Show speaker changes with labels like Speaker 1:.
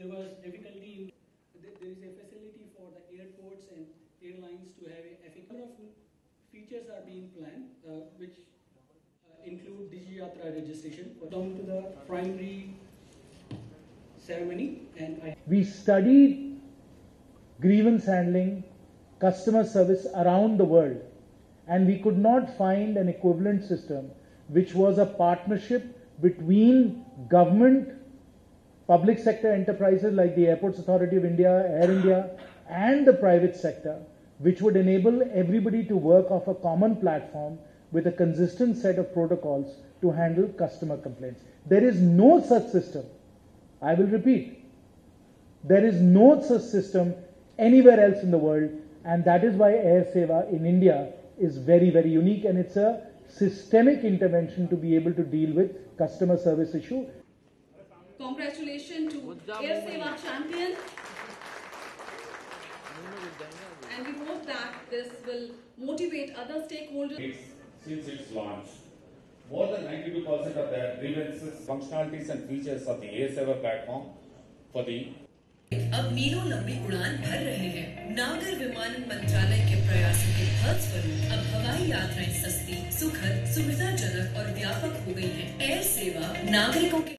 Speaker 1: there was difficulty in there is a facility for the airports and airlines to have a ethical of features are being planned uh, which uh, include Digiyatra registration down to the primary ceremony and I
Speaker 2: we studied grievance handling customer service around the world and we could not find an equivalent system which was a partnership between government public sector enterprises like the Airports Authority of India, Air India, and the private sector, which would enable everybody to work off a common platform with a consistent set of protocols to handle customer complaints. There is no such system. I will repeat. There is no such system anywhere else in the world, and that is why Air Seva in India is very, very unique, and it's a systemic intervention to be able to deal with customer service issue.
Speaker 3: Congratulations Air Seva champion. And we hope that this will motivate other stakeholders.
Speaker 4: Since its launch, more than 92% of the grievances, functionalities and features of the A7 platform for the
Speaker 5: अब मीलों लंबी उड़ान भर रहे हैं नागर विमानन मंत्रालय के प्रयासों के फलस्वरूप अब हवाई यात्राएँ सस्ती सुखद सुविधाजनक और व्यापक हो गई हैं। एयर सेवा नागरिकों के